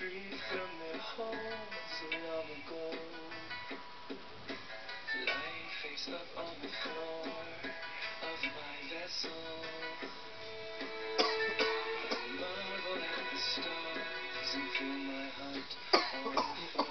free from their homes so long ago Lying face up on the floor of my vessel. Marvel at the stars and feel my heart. on fire